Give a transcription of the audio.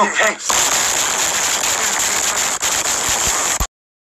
Okay.